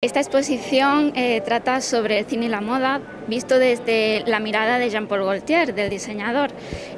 Esta exposición eh, trata sobre el cine y la moda visto desde la mirada de Jean-Paul Gaultier, del diseñador.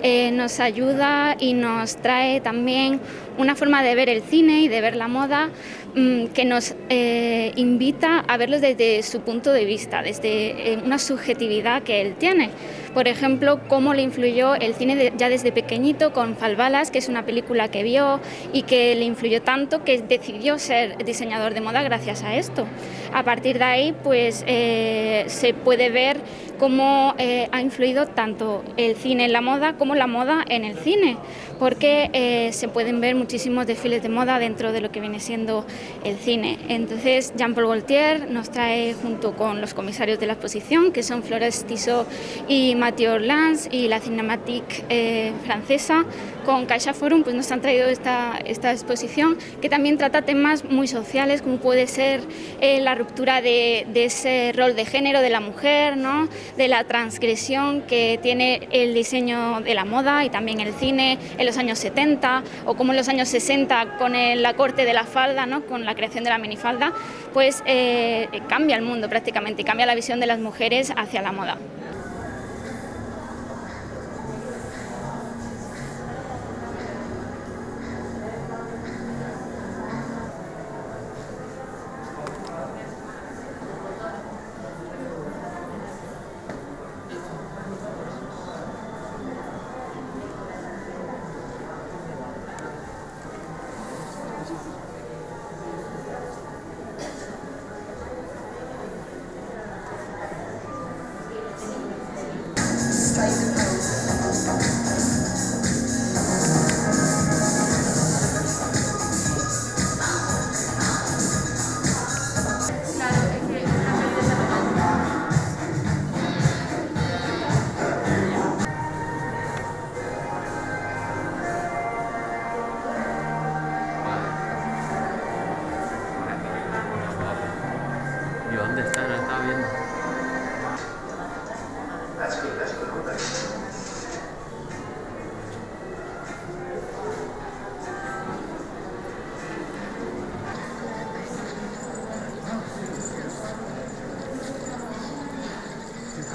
Eh, nos ayuda y nos trae también una forma de ver el cine y de ver la moda mm, que nos eh, invita a verlo desde su punto de vista, desde una subjetividad que él tiene. Por ejemplo, cómo le influyó el cine ya desde pequeñito con Falbalas, que es una película que vio y que le influyó tanto que decidió ser diseñador de moda gracias a esto. A partir de ahí, pues eh, se puede ver cómo eh, ha influido tanto el cine en la moda como la moda en el cine, porque eh, se pueden ver muchísimos desfiles de moda dentro de lo que viene siendo el cine. Entonces, Jean-Paul Gaultier nos trae junto con los comisarios de la exposición, que son Flores Tissot y Mathieu Orlans, y la Cinematique francesa, con Caixa Forum, pues nos han traído esta, esta exposición que también trata temas muy sociales, como puede ser la ruptura de, ese rol de género de la mujer, ¿no? de la transgresión que tiene el diseño de la moda y también el cine en los años 70 o como en los años 60 con la corte de la falda, ¿no? con la creación de la minifalda, pues eh, cambia el mundo prácticamente y cambia la visión de las mujeres hacia la moda. Dónde está? No estaba viendo.